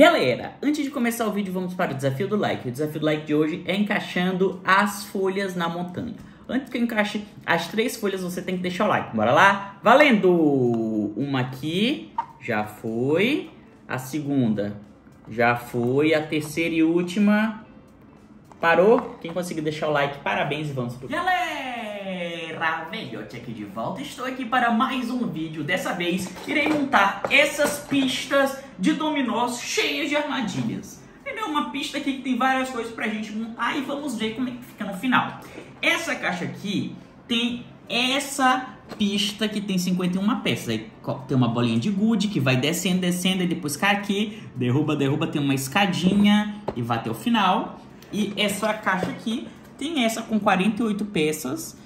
Galera, antes de começar o vídeo, vamos para o desafio do like. O desafio do like de hoje é encaixando as folhas na montanha. Antes que eu encaixe as três folhas, você tem que deixar o like. Bora lá? Valendo! Uma aqui, já foi. A segunda, já foi. A terceira e última, parou. Quem conseguiu deixar o like, parabéns e vamos pro... Galera, velhote aqui de volta. Estou aqui para mais um vídeo. Dessa vez, irei montar essas pistas de dominós cheias de armadilhas é uma pista aqui que tem várias coisas pra gente montar e vamos ver como é que fica no final. Essa caixa aqui tem essa pista que tem 51 peças. Aí tem uma bolinha de gude que vai descendo, descendo e depois cai aqui, derruba, derruba, tem uma escadinha e vai até o final. E essa caixa aqui tem essa com 48 peças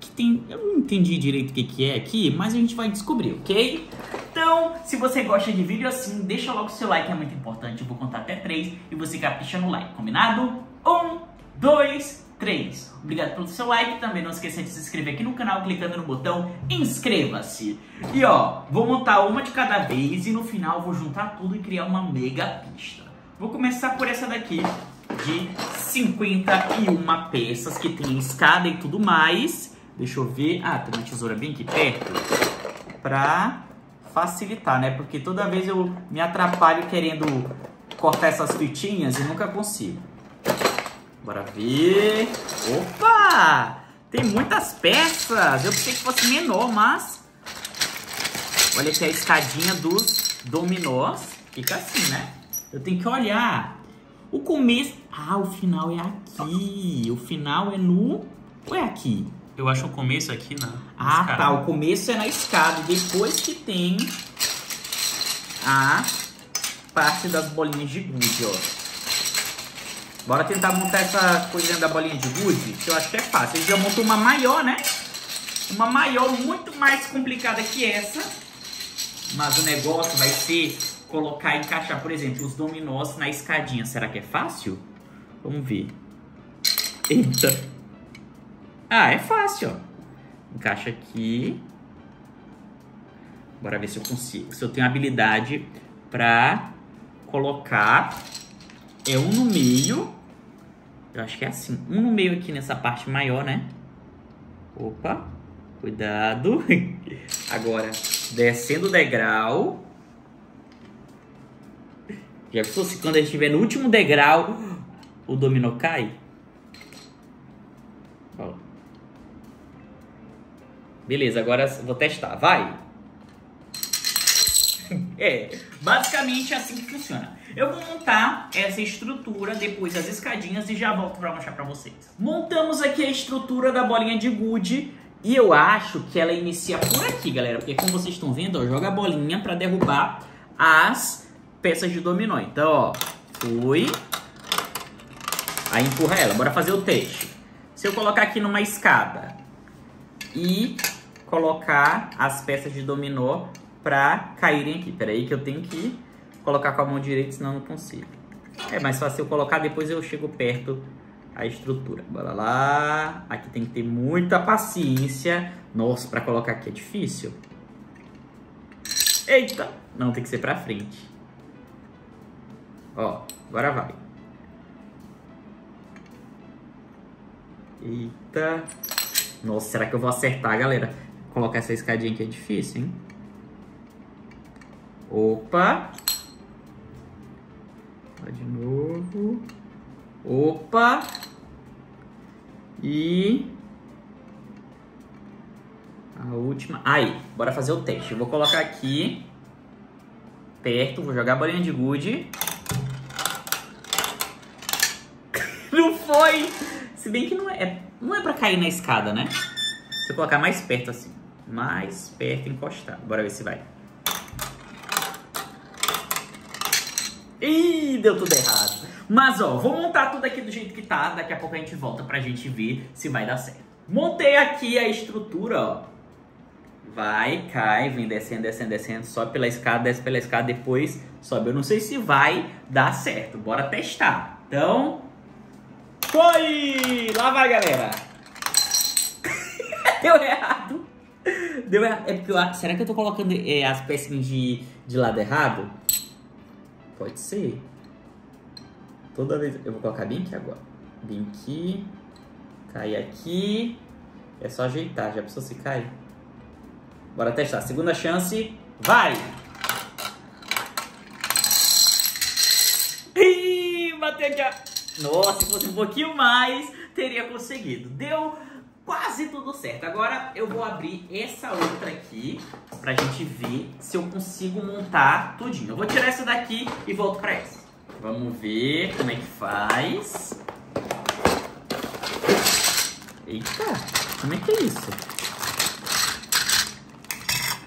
que tem, eu não entendi direito o que que é aqui, mas a gente vai descobrir, OK? Então, se você gosta de vídeo assim, deixa logo o seu like, é muito importante. Eu vou contar até 3 e você capricha no like, combinado? 1, 2, 3. Obrigado pelo seu like. Também não esqueça de se inscrever aqui no canal clicando no botão inscreva-se. E ó, vou montar uma de cada vez e no final vou juntar tudo e criar uma mega pista. Vou começar por essa daqui de 51 peças que tem escada e tudo mais. Deixa eu ver. Ah, tem uma tesoura bem aqui perto. Pra facilitar, né? Porque toda vez eu me atrapalho querendo cortar essas fitinhas e nunca consigo. Bora ver. Opa! Tem muitas peças. Eu pensei que fosse menor, mas... Olha aqui a escadinha dos dominós. Fica assim, né? Eu tenho que olhar. O começo... Ah, o final é aqui. O final é no... Ou é aqui? Eu acho o começo aqui na, Ah, escada. tá. O começo é na escada. Depois que tem a parte das bolinhas de gude, ó. Bora tentar montar essa coisinha da bolinha de gude, que eu acho que é fácil. A gente já montou uma maior, né? Uma maior muito mais complicada que essa. Mas o negócio vai ser colocar e encaixar, por exemplo, os dominós na escadinha. Será que é fácil? Vamos ver. Eita. Ah, é fácil. Encaixa aqui. Bora ver se eu consigo. Se eu tenho habilidade pra colocar. É um no meio. Eu acho que é assim. Um no meio aqui nessa parte maior, né? Opa. Cuidado. Agora, descendo o degrau. Já pensou se quando a gente estiver no último degrau, o dominó cai? Beleza, agora vou testar. Vai! É, basicamente é assim que funciona. Eu vou montar essa estrutura, depois as escadinhas e já volto para mostrar para vocês. Montamos aqui a estrutura da bolinha de gude e eu acho que ela inicia por aqui, galera. Porque como vocês estão vendo, ó, joga a bolinha para derrubar as peças de dominó. Então, ó, fui. Aí empurra ela. Bora fazer o teste. Se eu colocar aqui numa escada e colocar as peças de dominó para caírem aqui. Pera aí que eu tenho que colocar com a mão direita, senão não consigo. É mais fácil eu colocar, depois eu chego perto a estrutura. Bora lá. Aqui tem que ter muita paciência. Nossa, para colocar aqui é difícil. Eita! Não, tem que ser pra frente. Ó, agora vai. Eita. Nossa, será que eu vou acertar, galera? Colocar essa escadinha aqui é difícil, hein? Opa! Vai de novo. Opa! E... A última... Aí, bora fazer o teste. Eu vou colocar aqui perto, vou jogar a bolinha de gude. não foi! Se bem que não é, não é pra cair na escada, né? Se eu colocar mais perto assim mais perto encostado. Bora ver se vai. Ih, deu tudo errado. Mas ó, vou montar tudo aqui do jeito que tá. Daqui a pouco a gente volta pra gente ver se vai dar certo. Montei aqui a estrutura, ó. Vai, cai, vem descendo, descendo, descendo. Sobe pela escada, desce pela escada, depois sobe. Eu não sei se vai dar certo. Bora testar. Então, foi! Lá vai, galera. Deu errado. Deu errado. É porque eu, será que eu tô colocando é, as pecinhas de, de lado errado? Pode ser. Toda vez. Eu vou colocar bem aqui agora. Bem aqui. Cai aqui. É só ajeitar. Já pensou se cai? Bora testar. Segunda chance. Vai! Ih, bateu aqui. Nossa, se fosse um pouquinho mais, teria conseguido. Deu quase tudo certo. Agora eu vou abrir essa outra aqui pra gente ver se eu consigo montar tudinho. Eu vou tirar essa daqui e volto pra essa. Vamos ver como é que faz. Eita, como é que é isso?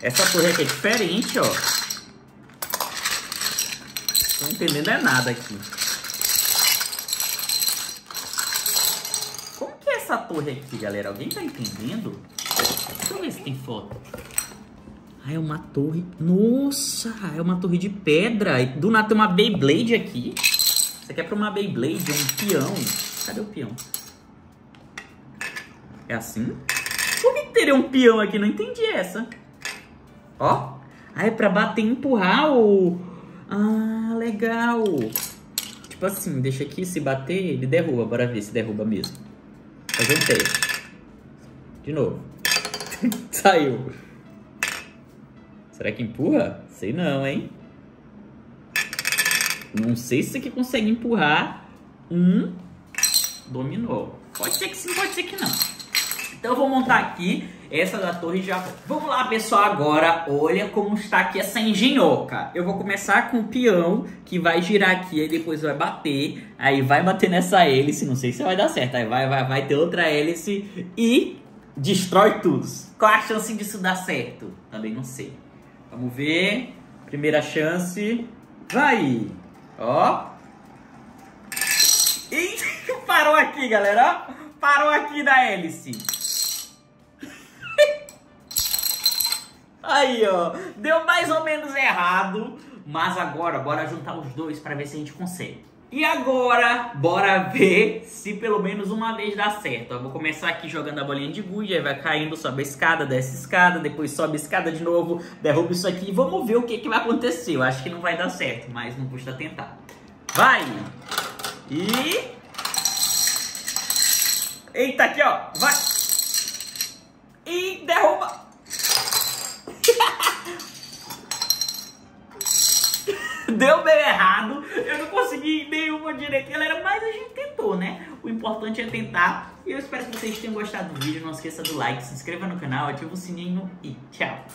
Essa torre aqui é diferente, ó. Tô entendendo é nada aqui. Como que é essa torre aqui, galera? Alguém tá entendendo? Deixa eu ver se tem foto. Ah, é uma torre... Nossa, é uma torre de pedra. E do nada tem uma Beyblade aqui. Isso aqui é pra uma Beyblade, é um peão. Cadê o peão? É assim? Por que teria um peão aqui? Não entendi essa. Ó. Ah, é pra bater e empurrar o... Ah, legal. Tipo assim, deixa aqui, se bater, ele derruba. Bora ver se derruba mesmo. Teste. De novo. Saiu. Será que empurra? Sei não, hein? Não sei se isso aqui consegue empurrar um dominó. Pode ser que sim, pode ser que não. Então eu vou montar aqui essa da torre já. Vamos lá, pessoal, agora olha como está aqui essa engenhoca. Eu vou começar com o peão que vai girar aqui, aí depois vai bater, aí vai bater nessa hélice, não sei se vai dar certo, aí vai, vai, vai ter outra hélice e destrói tudo. Qual a chance disso dar certo? Também não sei. Vamos ver. Primeira chance. Vai! Ó. E parou aqui, galera. Parou aqui na hélice. Aí, ó. Deu mais ou menos errado. Mas agora, bora juntar os dois para ver se a gente consegue. E agora, bora ver se pelo menos uma vez dá certo. Eu vou começar aqui jogando a bolinha de gude, aí vai caindo, sobe a escada, desce a escada, depois sobe a escada de novo, derruba isso aqui. Vamos ver o que, que vai acontecer. Eu acho que não vai dar certo, mas não custa tentar. Vai! E... Eita, aqui, ó. Vai! E derruba! Deu meio errado, eu não consegui nenhuma direitinha, galera, mas a gente tentou, né? O importante é tentar. E eu espero que vocês tenham gostado do vídeo. Não esqueça do like, se inscreva no canal, ativa o sininho e tchau!